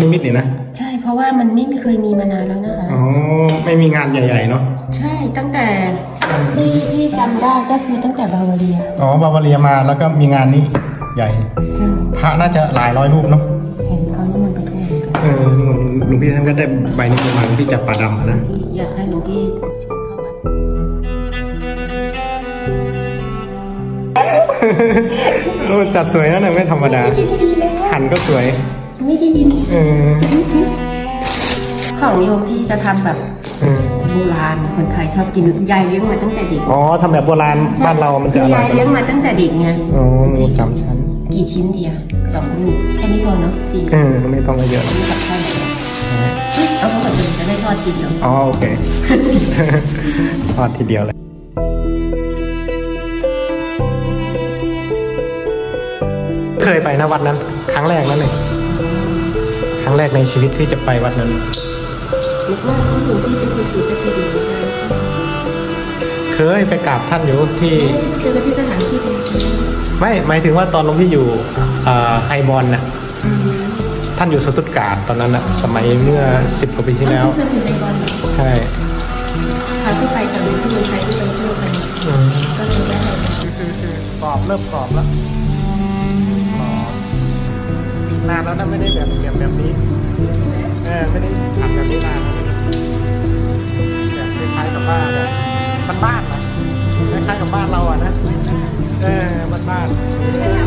นิมิตนี่นะ ใช่เพราะว่ามันไม่เคยมีมานานแล้วนะคะอ๋อ ไม่มีงานใหญ่ๆเนาะ ใช่ตั้งแต่ที่ที่จำได้ก็คือตั้งแต่บาวาเรีย อ๋อ บาวาเรียมาแล้วก็มีงานนี้ใหญ่เจ้าพระน่าจะหลายร้อยรูปเนาะ เห็นเขานิมนต์ไปทั่วเหมือนกันเออหลวงหลวงพี่ท่านก็ได้ใบนี้มาหลวงพี่จับป่าดำอะนะที่อยากให้หลวงพี่ โอ้จัดสวยนะเนี่ยไม่ธรรมดาไม่ได้ยินเลยหันก็สวย ไม่ได้ยินเออของโยมพี่จะทำแบบเออโบราณคนไทยชอบกินยายเลี้ยงมาตั้งแต่เด็ก อ๋อทำแบบโบราณบ้านเรามันจะอคืร่อยยายเลี้ยงมาตั้งแต่เด็กไงอ๋อหมูสามชั้น กี่ชิ้นเดียวสองลูกแค่นี้พอเนาะสี่เอชิ้นอไม่ต้องเยอะนี่กับข้าวเหนียวเฮ้ยเอาเข้าไปเลยจะได้ทอดกินเนาะอ๋อโอเค ทอดทีเดียวเลย เคยไปนะวัดนั้น ครั้งแรกนั่นเลยครั้งแรกในชีวิตที่จะไปวัดนั้นนึกว่าหลวงพี่เป็นคนถือจะไปดีนะเคยไปกราบท่านอยู่ที่เอ๊ะเจอกันที่สถานที่ไหนไม่หมายถึงว่าตอนหลวงพี่อยู่เอ่อไฮบอลน่ะท่านอยู่สตุตการ์ดตอนนั้นน่ะสมัยเมื่อสิบกว่าปีที่แล้วเพื่อนอยู่ในบอลใช่พาผู้ไปจากเมืองที่เมืองไทยที่ไปเที่ยวกันอืมก็เลยได้กรอบเริ่มกรอบแล้วกรอบ นานแล้วนะไม่ได้แบบแบบแบบนี้เออไม่ได้ทำแบบนี้นานแล้วนะแบบคล้ายๆกับว่าแบบบ้านๆนะคล้ายๆกับบ้านเราอะนะเออบ้านๆเออ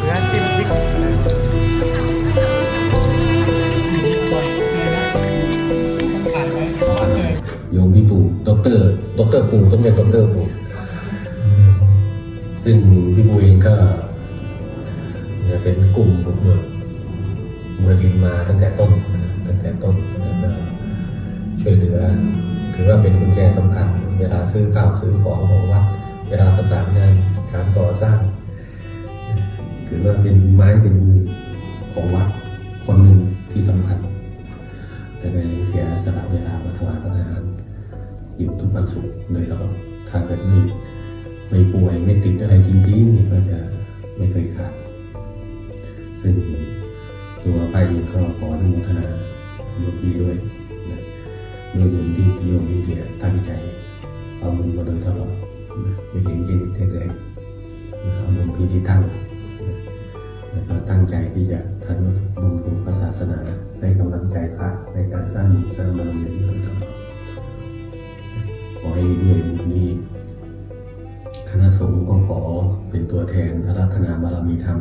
เนื้อจิ้มพริกอะไรถ่ายไว้ก่อนเลยโยมพี่ปู่ด็อกเตอร์ด็อกเตอร์ปู่ต้องเรียกด็อกเตอร์ปู่ ซึ่งพี่ปู่เองก็เป็นกลุ่มบุกเบิกเมืองลินมาตั้งแต่ต้นตั้งแต่ต้นแล้วก็ช่วยเหลือถือว่าเป็นกุญแจสำคัญ เวลาซื้อข้าวซื้อของของวัด เวลาประสานงานการก่อสร้างถือว่าเป็นไม้เป็นมือของวัดคนหนึ่งที่สำคัญแต่ก็ยังเสียสละเวลามาถวายพระทหารอยู่ทุกวันศุกร์เลยแล้วก็ถ้าเกิดไม่ไม่ป่วยไม่ติดอะไร ก็จะไม่เคยขาด ซึ่งตัวไปเองก็ขออนุโมทนาโยกีด้วยนะด้วยบุญที่โยมที่เดียตั้งใจ เอาบุญมาโดยตลอดไม่เห็นจริงเรื่อยๆเอาบุญพิธีตั้งแล้วก็ตั้งใจที่จะทำบุญ ขอเป็นตัวแทนอาราธนาบารมีธรรม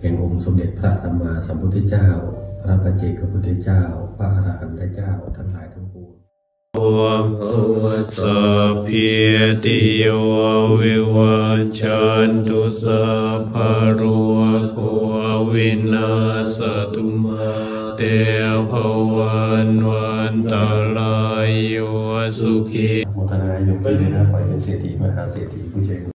แห่งองค์สมเด็จพระสัมมาสัมพุทธเจ้า พระปัจเจกพุทธเจ้า พระอรหันตเจ้าทั้งหลายทั้งปวงโอสัพพิติโยวิวัชชันตุสัพพะโรโควินาสตุมาเตภวันวันตรายโยสุขีโมทนาโยมพี่เลยนะขอให้เป็นเศรษฐีมหาเศรษฐีผู้ใจบุญ